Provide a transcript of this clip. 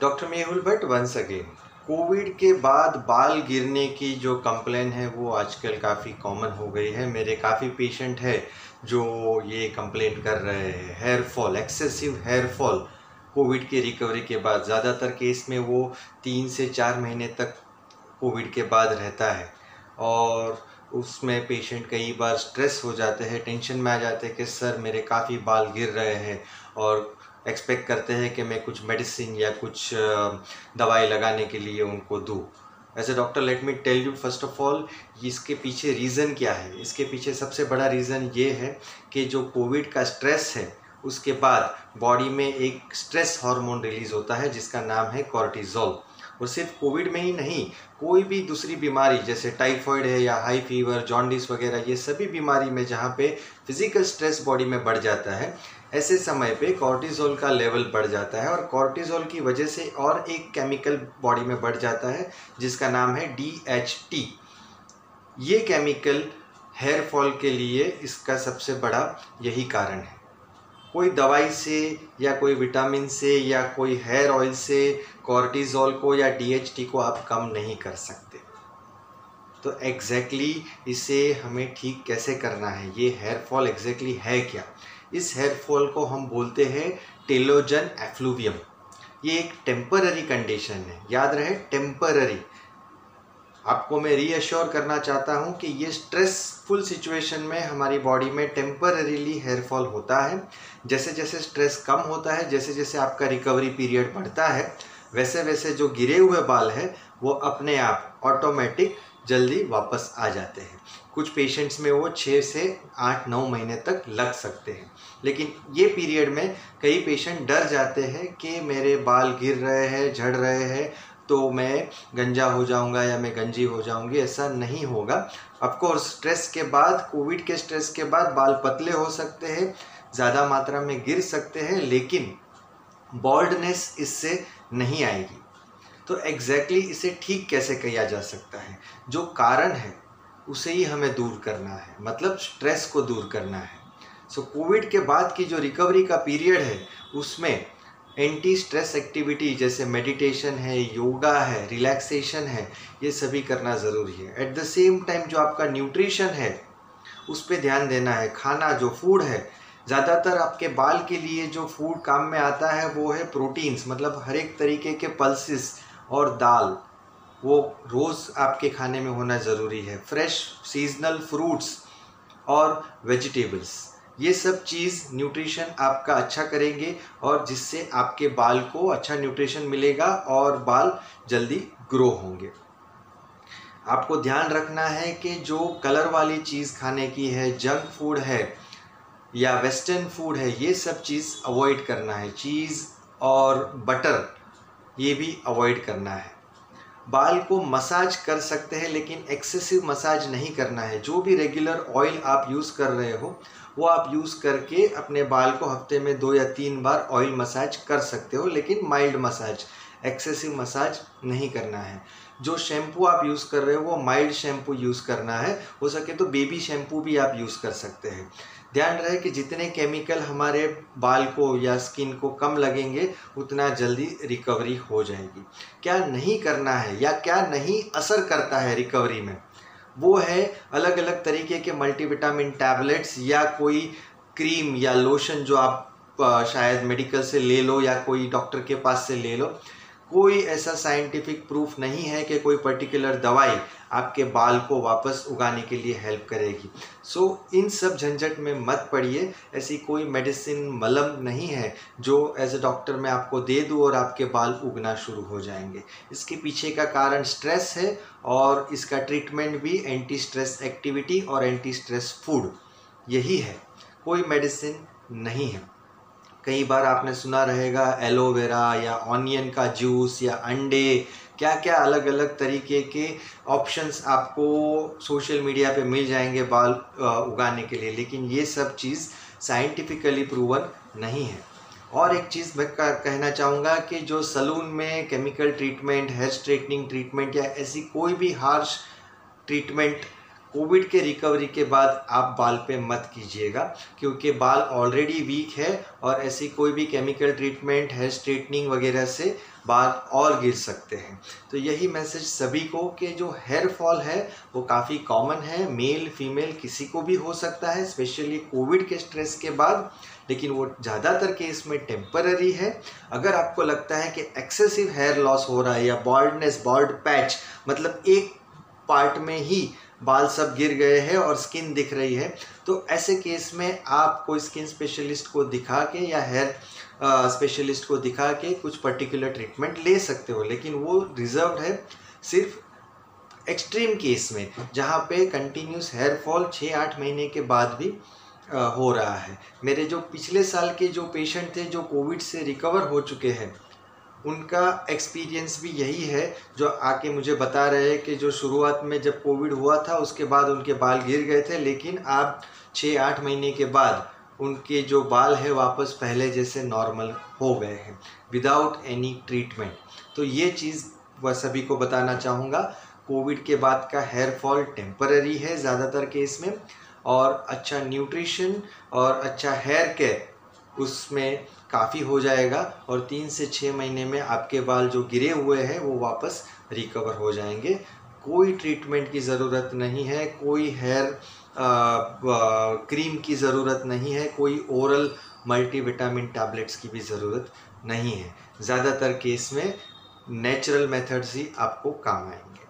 Doctor Mehul Bhatt once again COVID के बाद बाल गिरने की जो कंप्लेन है, वो आजकल काफ़ी कॉमन हो गई है। मेरे काफ़ी पेशेंट है जो ये कंप्लेंट कर रहे हैं। Hair fall excessive hair fall COVID के रिकवरी के बाद। ज़्यादातर केस में वो तीन से चार महीने तक कोविड के बाद रहता है। और उसमें पेशेंट कई बार स्ट्रेस हो जाते हैं टेंशन में आ जाते हैं कि, सर, मेरे काफ़ी बाल गिर रहे हैं। और एक्सपेक्ट करते हैं कि मैं कुछ मेडिसिन या कुछ दवाई लगाने के लिए उनको दूँ। As a doctor let me tell you first of all इसके पीछे रीज़न क्या है? इसके पीछे सबसे बड़ा रीज़न ये है कि जो कोविड का स्ट्रेस है, उसके बाद बॉडी में एक स्ट्रेस हार्मोन रिलीज़ होता है, जिसका नाम है कॉर्टिजोल और सिर्फ़ कोविड में ही नहीं, कोई भी दूसरी बीमारी, जैसे टाइफॉइड है या हाई फीवर जॉन्डिस वगैरह, ये सभी बीमारी में जहाँ पे फ़िज़िकल स्ट्रेस बॉडी में बढ़ जाता है ऐसे समय पे कॉर्टिज़ोल का लेवल बढ़ जाता है और कॉर्टिज़ोल की वजह से और एक केमिकल बॉडी में बढ़ जाता है, जिसका नाम है डी एच टी ये केमिकल हेयर फॉल के लिए इसका सबसे बड़ा यही कारण है। कोई दवाई से या कोई विटामिन से या कोई हेयर ऑयल से कॉर्टिज़ोल को या डीएचटी को आप कम नहीं कर सकते। तो एग्जैक्टली exactly इसे हमें ठीक कैसे करना है? ये हेयर फॉल एग्जैक्टली है क्या? इस हेयर फॉल को हम बोलते हैं टेलोजन एफ्लूवियम। ये एक टेम्पररी कंडीशन है। याद रहे, टेम्पररी। आपको मैं रीअश्योर करना चाहता हूँ कि ये स्ट्रेसफुल सिचुएशन में हमारी बॉडी में टेम्पररीली हेयर फॉल होता है। जैसे जैसे स्ट्रेस कम होता है जैसे जैसे आपका रिकवरी पीरियड बढ़ता है वैसे वैसे जो गिरे हुए बाल हैं, वो अपने आप ऑटोमेटिक जल्दी वापस आ जाते हैं। कुछ पेशेंट्स में वो छः से आठ, नौ महीने तक लग सकते हैं। लेकिन ये पीरियड में कई पेशेंट डर जाते हैं कि मेरे बाल गिर रहे हैं, झड़ रहे हैं तो मैं गंजा हो जाऊँगा या मैं गंजी हो जाऊँगी, ऐसा नहीं होगा। ऑफकोर्स स्ट्रेस के बाद कोविड के स्ट्रेस के बाद बाल पतले हो सकते हैं, ज़्यादा मात्रा में गिर सकते हैं, लेकिन बॉल्डनेस इससे नहीं आएगी। तो एग्जैक्टली exactly इसे ठीक कैसे किया जा सकता है? जो कारण है उसे ही हमें दूर करना है। मतलब स्ट्रेस को दूर करना है। सो so, कोविड के बाद की जो रिकवरी का पीरियड है उसमें एंटी स्ट्रेस एक्टिविटी जैसे मेडिटेशन है योगा है रिलैक्सेशन है ये सभी करना ज़रूरी है। एट द सेम टाइम जो आपका न्यूट्रिशन है उस पर ध्यान देना है। खाना जो फ़ूड है ज़्यादातर आपके बाल के लिए जो फ़ूड काम में आता है वो है प्रोटीन्स मतलब हर एक तरीके के पल्सिस और दाल, वो रोज़ आपके खाने में होना ज़रूरी है। फ्रेश सीजनल फ्रूट्स और वेजिटेबल्स ये सब चीज़ न्यूट्रिशन आपका अच्छा करेंगे और जिससे आपके बाल को अच्छा न्यूट्रिशन मिलेगा और बाल जल्दी ग्रो होंगे। आपको ध्यान रखना है कि जो कलर वाली चीज़ खाने की है जंक फ़ूड है या वेस्टर्न फ़ूड है, ये सब चीज़ अवॉइड करना है। चीज़ और बटर ये भी अवॉइड करना है। बाल को मसाज कर सकते हैं, लेकिन एक्सेसिव मसाज नहीं करना है। जो भी रेगुलर ऑयल आप यूज़ कर रहे हो, वो आप यूज़ करके अपने बाल को हफ़्ते में दो या तीन बार ऑयल मसाज कर सकते हो, लेकिन माइल्ड मसाज एक्सेसिव मसाज नहीं करना है। जो शैम्पू आप यूज़ कर रहे हो, वो माइल्ड शैम्पू यूज़ करना है। हो सके तो बेबी शैम्पू भी आप यूज़ कर सकते हैं। ध्यान रहे कि जितने केमिकल हमारे बाल को या स्किन को कम लगेंगे, उतना जल्दी रिकवरी हो जाएगी। क्या नहीं करना है या क्या नहीं असर करता है रिकवरी में? वो है अलग अलग तरीके के मल्टीविटामिन टैबलेट्स या कोई क्रीम या लोशन जो आप शायद मेडिकल से ले लो या कोई डॉक्टर के पास से ले लो। कोई ऐसा साइंटिफिक प्रूफ नहीं है कि कोई पर्टिकुलर दवाई आपके बाल को वापस उगाने के लिए हेल्प करेगी। सो so, इन सब झंझट में मत पड़िए। ऐसी कोई मेडिसिन मलम नहीं है जो एज ए डॉक्टर मैं आपको दे दूँ और आपके बाल उगना शुरू हो जाएँगे। इसके पीछे का कारण स्ट्रेस है और इसका ट्रीटमेंट भी एंटी स्ट्रेस एक्टिविटी और एंटी स्ट्रेस फ़ूड यही है। कोई मेडिसिन नहीं है। कई बार आपने सुना रहेगा एलोवेरा या ऑनियन का जूस या अंडे क्या क्या अलग अलग तरीके के ऑप्शंस आपको सोशल मीडिया पे मिल जाएँगे बाल उगाने के लिए, लेकिन ये सब चीज़ साइंटिफिकली प्रूवन नहीं है। और एक चीज़ मैं कहना चाहूँगा कि जो सलून में chemical treatment hair straightening treatment या ऐसी कोई भी हार्श ट्रीटमेंट कोविड के रिकवरी के बाद आप बाल पे मत कीजिएगा, क्योंकि बाल ऑलरेडी वीक है और ऐसी कोई भी केमिकल ट्रीटमेंट हेयर स्ट्रेटनिंग वगैरह से बाल और गिर सकते हैं। तो यही मैसेज सभी को कि जो हेयर फॉल है, वो काफ़ी कॉमन है। मेल फीमेल किसी को भी हो सकता है स्पेशली कोविड के स्ट्रेस के बाद, लेकिन वो ज़्यादातर केस में टेम्पररी है। अगर आपको लगता है कि एक्सेसिव हेयर लॉस हो रहा है या बॉल्डनेस बॉल्ड पैच मतलब एक पार्ट में ही बाल सब गिर गए हैं और स्किन दिख रही है। तो ऐसे केस में आप कोई स्किन स्पेशलिस्ट को दिखा के या हेयर स्पेशलिस्ट को दिखा के कुछ पर्टिकुलर ट्रीटमेंट ले सकते हो। लेकिन वो रिज़र्व है सिर्फ़ एक्सट्रीम केस में, जहाँ पे कंटिन्यूस हेयर फॉल छः आठ महीने के बाद भी हो रहा है। मेरे जो पिछले साल के जो पेशेंट थे जो कोविड से रिकवर हो चुके हैं उनका एक्सपीरियंस भी यही है, जो आके मुझे बता रहे हैं कि जो शुरुआत में जब कोविड हुआ था, उसके बाद उनके बाल गिर गए थे, लेकिन आप छः आठ महीने के बाद उनके जो बाल है वापस पहले जैसे नॉर्मल हो गए हैं विदाउट एनी ट्रीटमेंट तो ये चीज़ वह सभी को बताना चाहूँगा। कोविड के बाद का हेयर फॉल टेम्पररी है ज़्यादातर केस में, और अच्छा न्यूट्रिशन और अच्छा हेयर केयर उसमें काफ़ी हो जाएगा और तीन से छः महीने में आपके बाल जो गिरे हुए हैं, वो वापस रिकवर हो जाएँगे। कोई ट्रीटमेंट की ज़रूरत नहीं है, कोई हेयर क्रीम की ज़रूरत नहीं है, कोई ओरल मल्टीविटामिन टैबलेट्स की भी ज़रूरत नहीं है। ज़्यादातर केस में नेचुरल मेथड्स ही आपको काम आएँगे।